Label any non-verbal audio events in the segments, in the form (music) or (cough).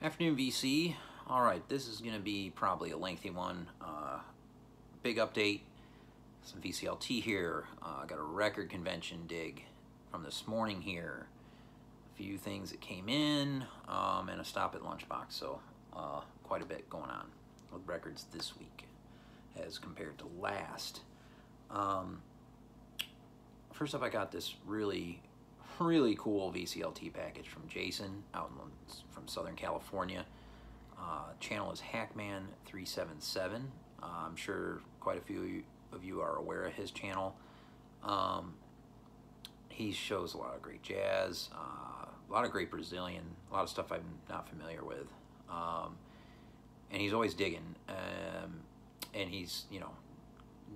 Afternoon VC. All right, this is going to be probably a lengthy one. Uh, big update. Some VCLT here. Uh, got a record convention dig from this morning here. A few things that came in um, and a stop at Lunchbox. So uh, quite a bit going on with records this week as compared to last. Um, first up, I got this really really cool VCLT package from Jason out in, from Southern California. Uh, channel is Hackman377. Uh, I'm sure quite a few of you are aware of his channel. Um, he shows a lot of great jazz, uh, a lot of great Brazilian, a lot of stuff I'm not familiar with. Um, and he's always digging. Um, and he's, you know,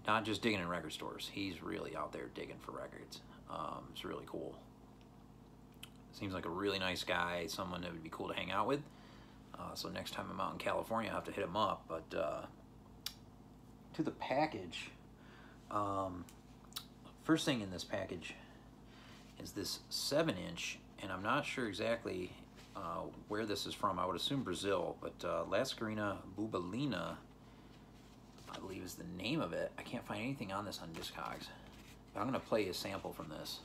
not just digging in record stores. He's really out there digging for records. Um, it's really cool. Seems like a really nice guy, someone that would be cool to hang out with. Uh, so next time I'm out in California, I have to hit him up. But uh, to the package, um, first thing in this package is this 7-inch, and I'm not sure exactly uh, where this is from. I would assume Brazil, but uh, Lascarina Bubalina, I believe is the name of it. I can't find anything on this on Discogs. But I'm going to play a sample from this.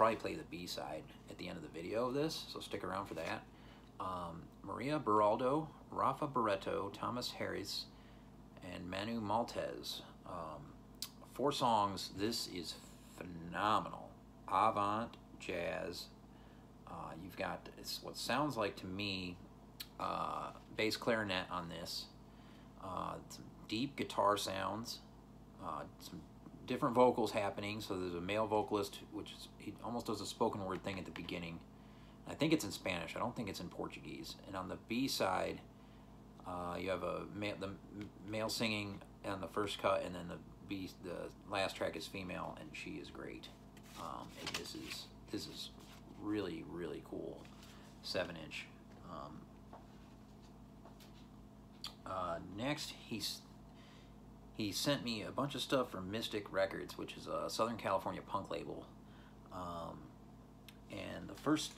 Probably play the B-side at the end of the video of this, so stick around for that. Um, Maria Beraldo, Rafa Barreto, Thomas Harris, and Manu Maltese. Um, four songs. This is phenomenal. Avant, jazz. Uh, you've got it's what sounds like to me uh, bass clarinet on this. Uh, some deep guitar sounds. Uh, some different vocals happening. So there's a male vocalist, which is, he almost does a spoken word thing at the beginning. I think it's in Spanish. I don't think it's in Portuguese. And on the B side, uh, you have a male, the male singing on the first cut, and then the B, the last track is female, and she is great. Um, and this is this is really really cool, seven inch. Um, uh, next, he's he sent me a bunch of stuff from Mystic Records, which is a Southern California punk label. Um, and the first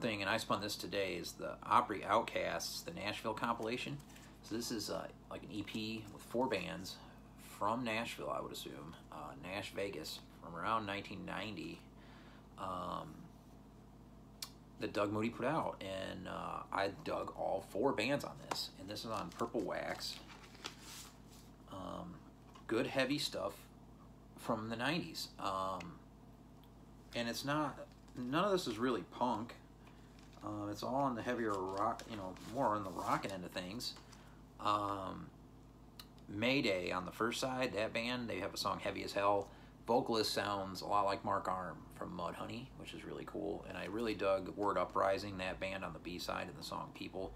thing, and I spun this today, is the Opry Outcasts, the Nashville compilation. So this is uh, like an EP with four bands from Nashville, I would assume, uh, Nash Vegas, from around 1990. Um, that Doug Moody put out, and uh, I dug all four bands on this, and this is on Purple Wax, good heavy stuff from the 90s. Um, and it's not, none of this is really punk. Uh, it's all on the heavier rock, you know, more on the rocking end of things. Um, Mayday on the first side, that band, they have a song Heavy as Hell. Vocalist sounds a lot like Mark Arm from Mudhoney, which is really cool. And I really dug Word Uprising, that band on the B side and the song People.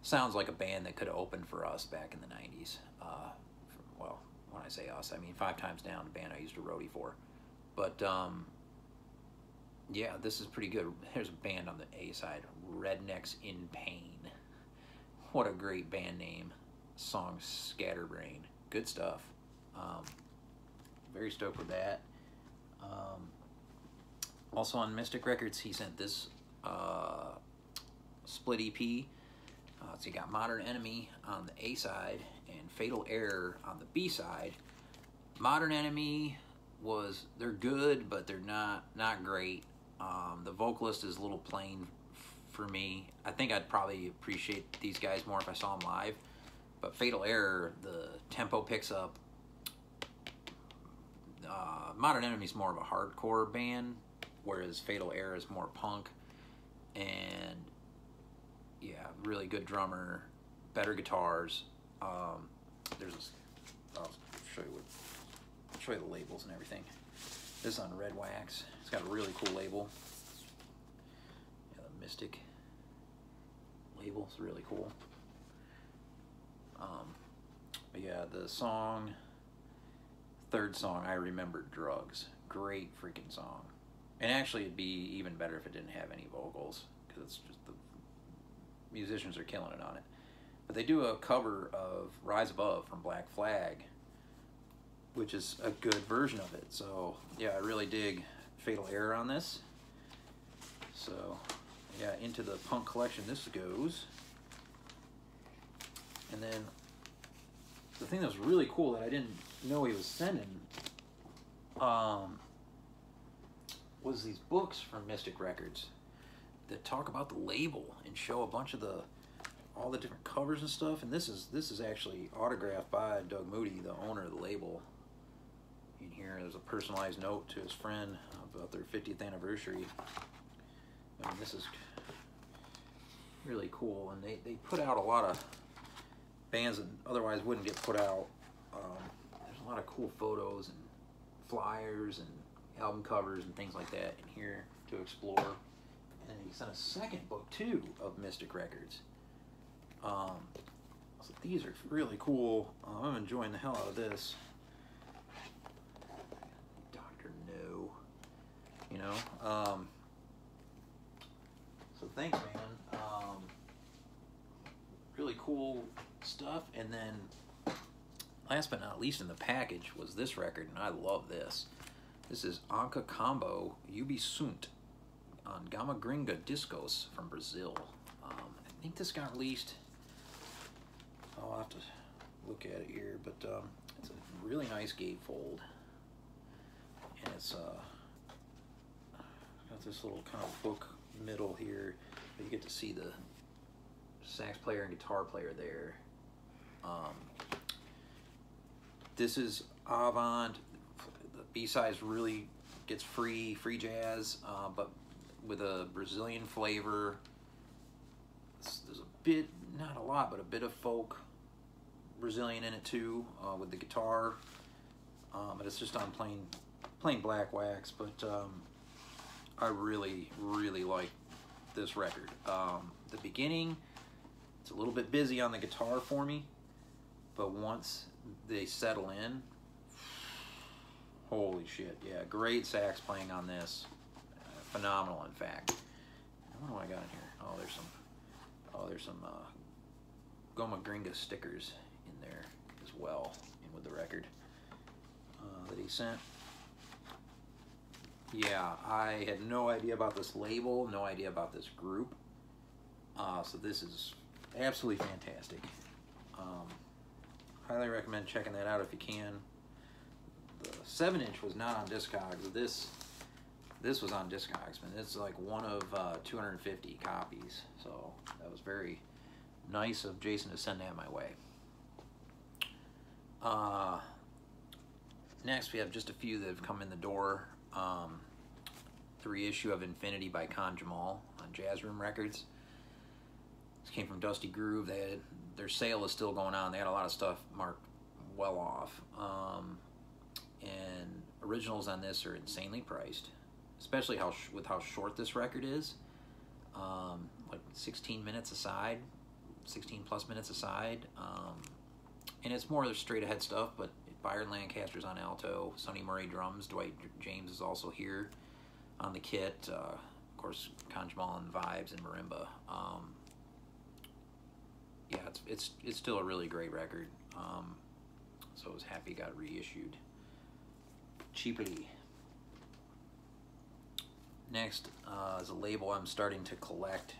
Sounds like a band that could have opened for us back in the 90s. Uh, well, I say us, I mean Five Times Down, the band I used to roadie for. But um, yeah, this is pretty good. (laughs) Here's a band on the A side, Rednecks in Pain. What a great band name. Song Scatterbrain. Good stuff. Um, very stoked with that. Um, also on Mystic Records, he sent this uh, split EP. Uh, so you got Modern Enemy on the A side and Fatal Error on the B side. Modern Enemy was they're good, but they're not not great. Um, the vocalist is a little plain for me. I think I'd probably appreciate these guys more if I saw them live. But Fatal Error, the tempo picks up. Uh, Modern Enemy is more of a hardcore band, whereas Fatal Error is more punk. And yeah, really good drummer, better guitars. Um, there's, a, I'll show you what, show you the labels and everything. This is on red wax. It's got a really cool label. Yeah, the Mystic label is really cool. Um, but yeah, the song, third song, I Remember Drugs. Great freaking song. And actually, it'd be even better if it didn't have any vocals, because it's just the musicians are killing it on it. They do a cover of Rise Above from Black Flag, which is a good version of it. So yeah, I really dig Fatal Error on this. So yeah, into the punk collection this goes. And then the thing that was really cool that I didn't know he was sending um, was these books from Mystic Records that talk about the label and show a bunch of the all the different covers and stuff. And this is this is actually autographed by Doug Moody, the owner of the label. In here, there's a personalized note to his friend about their 50th anniversary. I mean, this is really cool, and they, they put out a lot of bands that otherwise wouldn't get put out. Um, there's a lot of cool photos and flyers and album covers and things like that in here to explore. And he sent a second book too of Mystic Records. Um, so these are really cool. Um, I'm enjoying the hell out of this. Doctor No, you know. Um, so thanks, man. Um, really cool stuff. And then, last but not least, in the package was this record, and I love this. This is Anka Combo Ubi Sunt on Goma Gringa Discos from Brazil. Um, I think this got released. I'll have to look at it here, but um, it's a really nice gatefold, and it's uh, got this little kind of book middle here, but you get to see the sax player and guitar player there. Um, this is Avant. The B-sides really gets free, free jazz, uh, but with a Brazilian flavor. There's a bit, not a lot, but a bit of folk Brazilian in it too, uh, with the guitar. Um, but it's just on plain, plain black wax. But um, I really, really like this record. Um, the beginning, it's a little bit busy on the guitar for me, but once they settle in, holy shit, yeah, great sax playing on this. Uh, phenomenal, in fact. What do I got in here? Oh, there's some, oh, there's some uh, Goma Gringa stickers in there as well, and with the record uh, that he sent. Yeah, I had no idea about this label, no idea about this group. Uh, so this is absolutely fantastic. Um, highly recommend checking that out if you can. The seven inch was not on Discogs. This this was on Discogs, man. It's like one of uh, 250 copies. So that was very nice of Jason to send that my way. Uh, next, we have just a few that have come in the door. Um, the reissue of Infinity by Khan Jamal on Jazz Room Records. This came from Dusty Groove. They had, their sale is still going on. They had a lot of stuff marked well off. Um, and originals on this are insanely priced, especially how with how short this record is. Um, like 16 minutes aside, 16 plus minutes aside. Um, and it's more straight ahead stuff, but Byron Lancaster's on alto, Sonny Murray drums, Dwight James is also here on the kit. Uh, of course, Khan Jamal and Vibes and Marimba. Um, yeah, it's it's it's still a really great record. Um, so I was happy it got reissued cheaply. Next uh, is a label I'm starting to collect.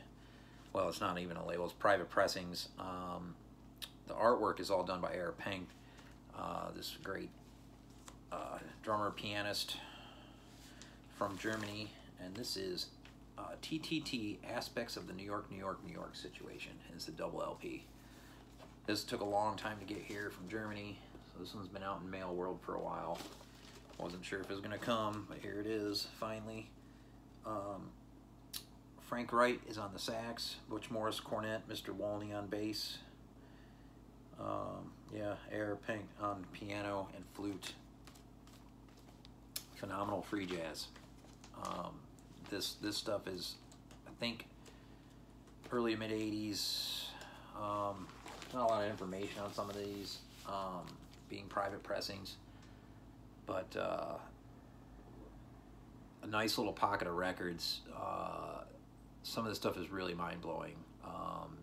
Well, it's not even a label; it's private pressings. Um, the artwork is all done by Eric Peng. Uh, this great uh, drummer pianist from Germany, and this is uh, TTT Aspects of the New York, New York, New York Situation. It's the double LP. This took a long time to get here from Germany, so this one's been out in mail world for a while. Wasn't sure if it was going to come, but here it is, finally. Um, Frank Wright is on the sax, Butch Morris cornet, Mr. Walney on bass. Um, yeah, Air Pink on piano and flute. Phenomenal free jazz. Um, this this stuff is, I think, early mid '80s. Um, not a lot of information on some of these um, being private pressings, but uh, a nice little pocket of records. Uh, some of this stuff is really mind blowing um,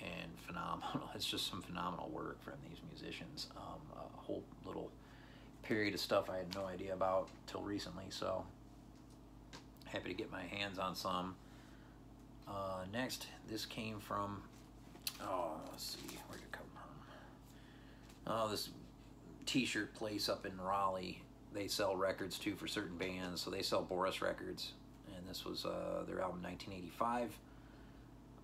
and phenomenal. (laughs) It's just some phenomenal work from these musicians. Um, a whole little period of stuff I had no idea about till recently. So happy to get my hands on some. next, this came from, oh, let's see, where it come from? Oh, this t-shirt place up in Raleigh. They sell records too for certain bands, so they sell Boris records. This was uh, their album 1985.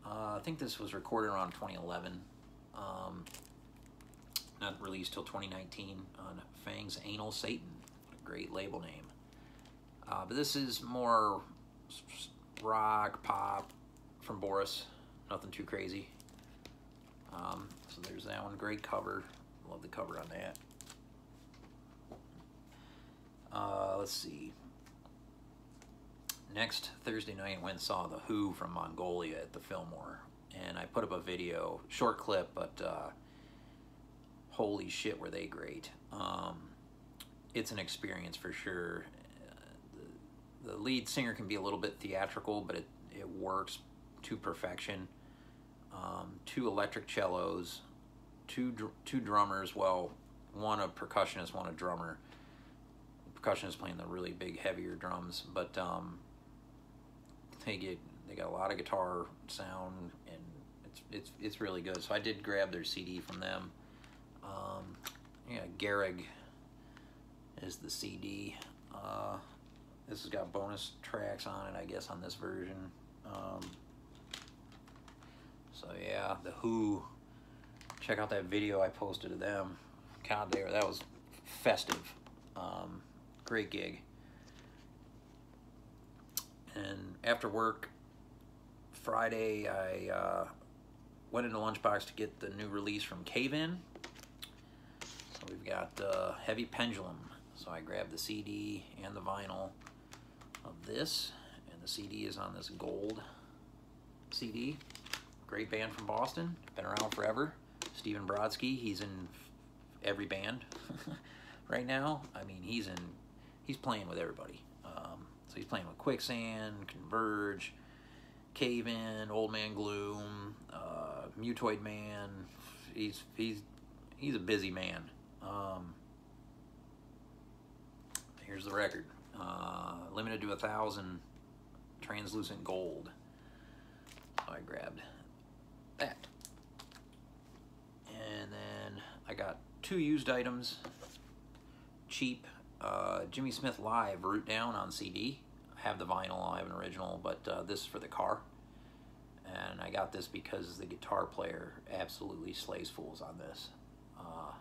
Uh, I think this was recorded around 2011. Um, not released till 2019 on Fang's Anal Satan. What A great label name. Uh, but this is more rock, pop from Boris. Nothing too crazy. Um, so there's that one. Great cover. Love the cover on that. Uh, let's see. Next Thursday night, went saw The Hu from Mongolia at the Fillmore. And I put up a video, short clip, but uh, holy shit, were they great. Um, it's an experience for sure. the, the, lead singer can be a little bit theatrical, but it, it works to perfection. Um, two electric cellos, two dr two drummers. Well, one a percussionist, one a drummer. Percussionist playing the really big, heavier drums, but um, they get they got a lot of guitar sound, and it's it's it's really good. So I did grab their CD from them. Um, yeah, Gereg is the CD. Uh, this has got bonus tracks on it, I guess, on this version. Um, so yeah, The Hu. Check out that video I posted to them. God, there, that was festive. Um, great gig. And after work, Friday, I uh, went into Lunchbox to get the new release from Cave In. So we've got uh, Heavy Pendulum. So I grabbed the CD and the vinyl of this, and the CD is on this gold CD. Great band from Boston, been around forever. Stephen Brodsky, he's in every band (laughs) right now. I mean, he's in, he's playing with everybody. So he's playing with Quicksand, Converge, Cave In, Old Man Gloom, uh, Mutoid Man. He's he's he's a busy man. Um, here's the record. Uh, limited to a thousand translucent gold. So I grabbed that. And then I got two used items, cheap. Uh, Jimmy Smith Live, Root Down on CD. Have the vinyl, I have an original, but uh, this is for the car. And I got this because the guitar player absolutely slays fools on this. Uh,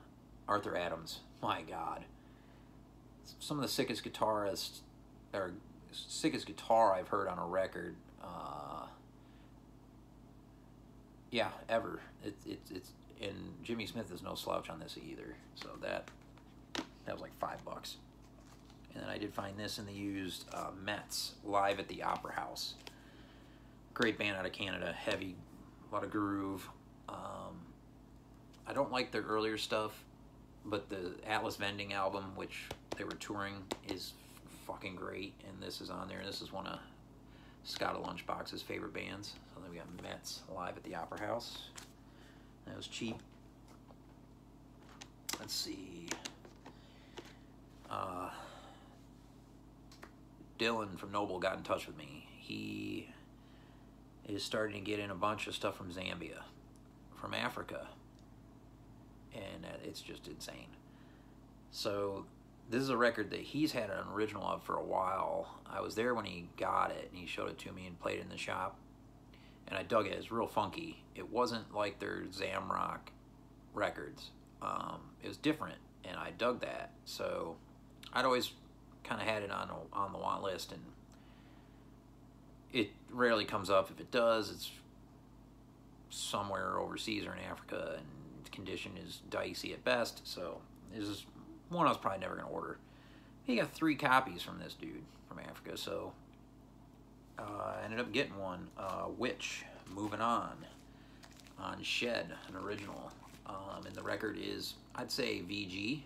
Arthur Adams, my God. Some of the sickest guitarists, or sickest guitar I've heard on a record. Uh, yeah, ever. It, it, it's and Jimmy Smith is no slouch on this either. So that that was like five bucks. And then I did find this in the used uh, METZ live at the Opera House. Great band out of Canada, heavy, a lot of groove. Um, I don't like their earlier stuff, but the Atlas Vending album, which they were touring, is fucking great. And this is on there. This is one of Scott of Lunchbox's favorite bands. So then we got METZ live at the Opera House. That was cheap. Let's see. Uh, Dylan from Noble got in touch with me. He is starting to get in a bunch of stuff from Zambia, from Africa, and it's just insane. So this is a record that he's had an original of for a while. I was there when he got it, and he showed it to me and played it in the shop, and I dug it. It's real funky. It wasn't like their Zamrock records. Um, it was different, and I dug that. So I'd always kind of had it on on the want list, and it rarely comes up. If it does, it's somewhere overseas or in Africa, and condition is dicey at best. So this is one I was probably never going to order. He got three copies from this dude from Africa, so uh, I ended up getting one. Uh, moving on, on Shed, an original. Um, and the record is, I'd say VG,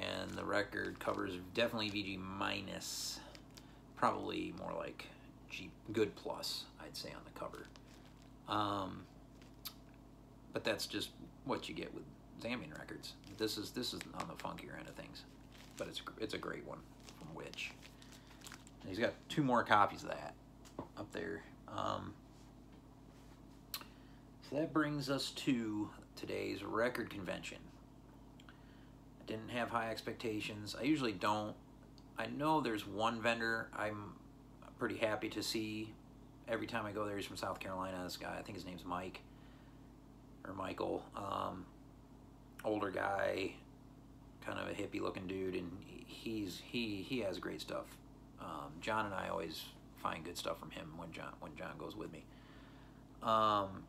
and the record covers definitely VG minus, probably more like G good plus, I'd say on the cover. Um, but that's just what you get with Zambian records. This is this is on the funkier end of things, but it's it's a great one from Witch. And he's got two more copies of that up there. Um, So that brings us to today's record convention. Didn't have high expectations. I usually don't. I know there's one vendor I'm pretty happy to see every time I go there. He's from South Carolina. This guy, I think his name's Mike or Michael. Um, older guy, kind of a hippie looking dude, and he's he he has great stuff. Um, John and I always find good stuff from him when John when John goes with me. Um,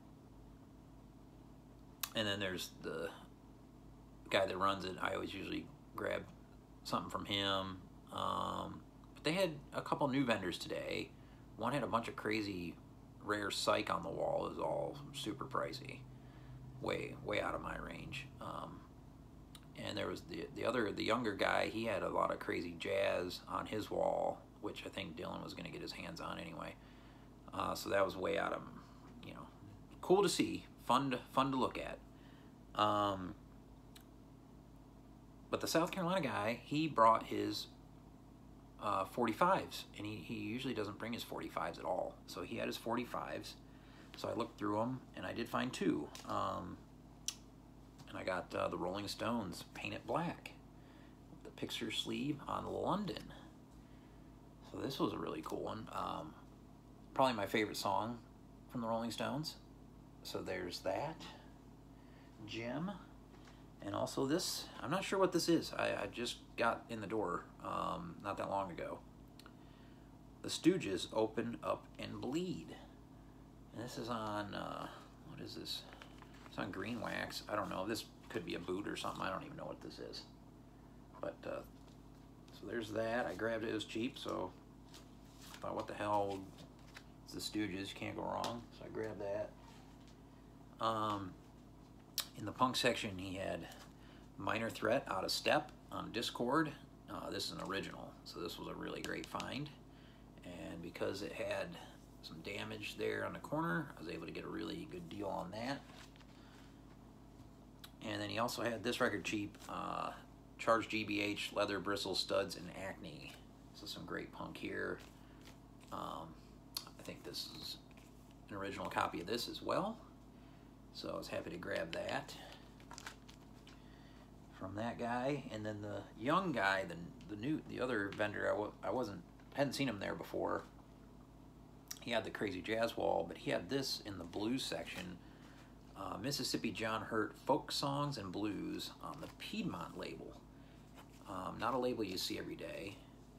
and then there's the guy that runs it. I always usually grab something from him. Um, but they had a couple new vendors today. One had a bunch of crazy rare psych on the wall. Was all super pricey, way way out of my range. Um, and there was the the other the younger guy. He had a lot of crazy jazz on his wall, which I think Dylan was going to get his hands on anyway. Uh, so that was way out of you know, cool to see, fun to fun to look at. Um, but the South Carolina guy, he brought his uh, 45s, and he, he usually doesn't bring his 45s at all. So he had his 45s. So I looked through them, and I did find two. Um, and I got uh, the Rolling Stones Painted Black, the picture sleeve on London. So this was a really cool one. Um, probably my favorite song from the Rolling Stones. So there's that gem. And also this, I'm not sure what this is. I, I just got in the door um, not that long ago. The Stooges Open Up and Bleed. And this is on, uh, what is this? It's on green wax. I don't know. This could be a boot or something. I don't even know what this is. But, uh, so there's that. I grabbed it. It was cheap, so I thought, what the hell? It's the Stooges. You can't go wrong. So I grabbed that. Um, in the punk section, he had Minor Threat Out of Step on Discord. Uh, this is an original, so this was a really great find. And because it had some damage there on the corner, I was able to get a really good deal on that. And then he also had this record cheap, uh, Charge GBH, Leather Bristle Studs, and Acne. So some great punk here. Um, I think this is an original copy of this as well. So I was happy to grab that from that guy. And then the young guy, the, the new, the other vendor, I w I wasn't, hadn't seen him there before. He had the crazy jazz wall, but he had this in the blues section. Uh, Mississippi John Hurt folk songs and blues on the Piedmont label. Um, not a label you see every day.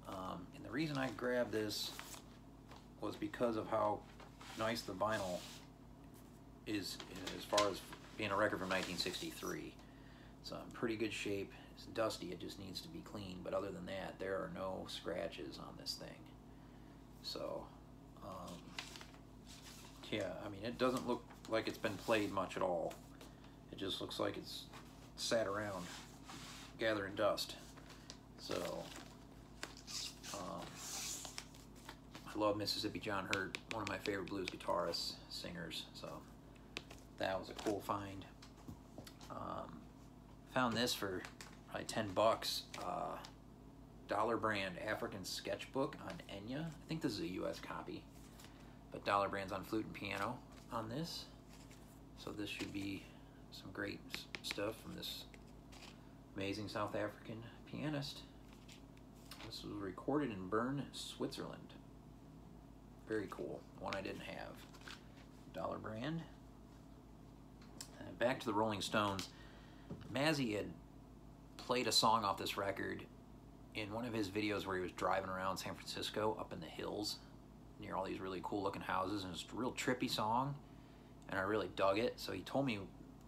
Um, and the reason I grabbed this was because of how nice the vinyl is as far as being a record from 1963. It's in pretty good shape. It's dusty, it just needs to be clean. But other than that, there are no scratches on this thing. So, um, yeah, I mean, it doesn't look like it's been played much at all. It just looks like it's sat around gathering dust. So, um, I love Mississippi John Hurt, one of my favorite blues guitarists, singers. So, that was a cool find. Found this for probably 10 bucks. Uh, Dollar Brand African Sketchbook on Enja. I think this is a US copy. But Dollar Brand's on flute and piano on this. So this should be some great stuff from this amazing South African pianist. This was recorded in Bern, Switzerland. Very cool. One I didn't have. Dollar Brand back to the Rolling Stones, Mazzy had played a song off this record in one of his videos where he was driving around San Francisco up in the hills near all these really cool looking houses and it's a real trippy song and I really dug it. So he told me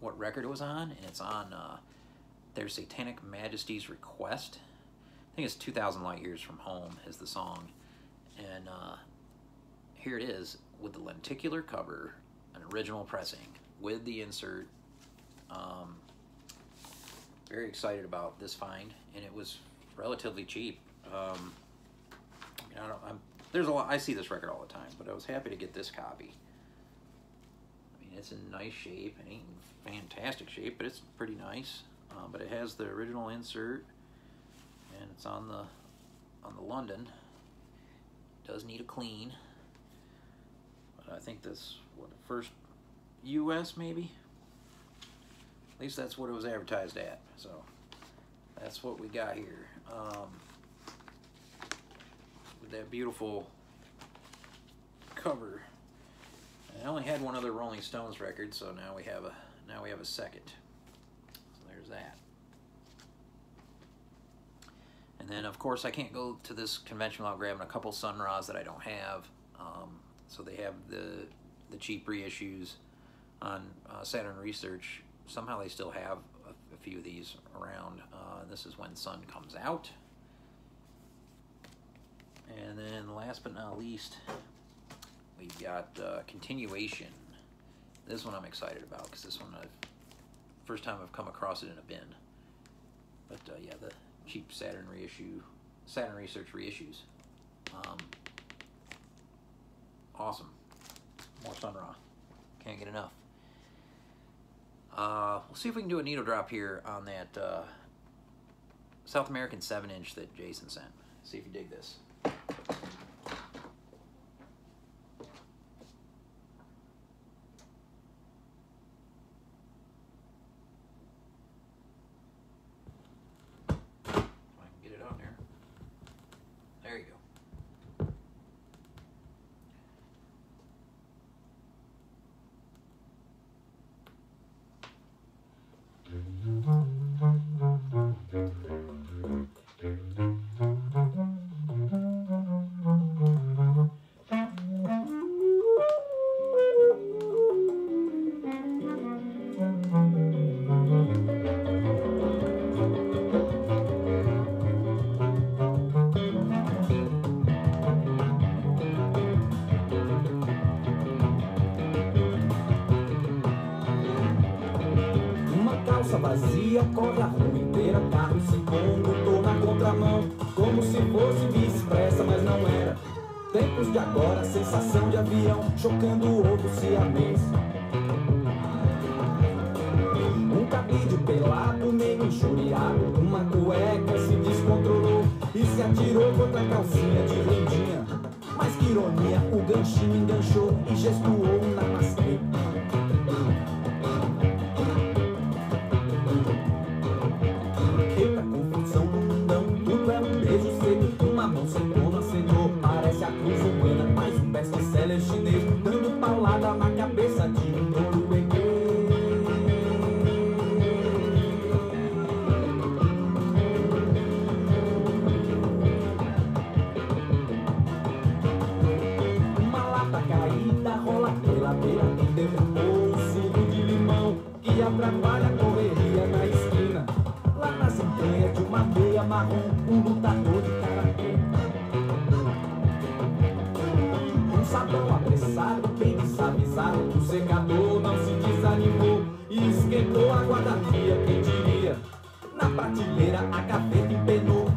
what record it was on and it's on uh, their Satanic Majesties Request. I think it's 2,000 Light Years from Home is the song. And uh, here it is with the lenticular cover an original pressing with the insert um, very excited about this find, and it was relatively cheap. Um, I don't. I'm, there's a lot. I see this record all the time, but I was happy to get this copy. I mean, it's in nice shape. It ain't fantastic shape, but it's pretty nice. Uh, but it has the original insert, and it's on the on the London. It does need a clean. But I think this what the first U.S. maybe. At least that's what it was advertised at. So that's what we got here. Um, with that beautiful cover. I only had one other Rolling Stones record, so now we have a now we have a second. So there's that. And then, of course, I can't go to this convention without grabbing a couple Sun Ra's that I don't have. Um, so they have the the cheap reissues on uh, Saturn Research. Somehow they still have a, a few of these around. Uh, this is when Sun comes out. And then last but not least, we've got uh, Continuation. This one I'm excited about because this one I've first time I've come across it in a bin. But uh, yeah, the cheap Saturn reissue, Saturn Research reissues. Um, awesome. More Sun Ra. Can't get enough. Uh, we'll see if we can do a needle drop here on that uh, South American 7 inch that Jason sent. See if you dig this. Sensação de avião, chocando o ovo siamês. Um cabide pelado, meio injuriado, uma cueca se descontrolou e se atirou contra a calcinha de rendinha. Mas que ironia, o ganchinho enganchou e gestuou um marrom Um lutador de karatê Um sabão apressado, bem desavisado O secador não se desanimou E esquentou a água da pia, quem diria? Na prateleira a gaveta empenou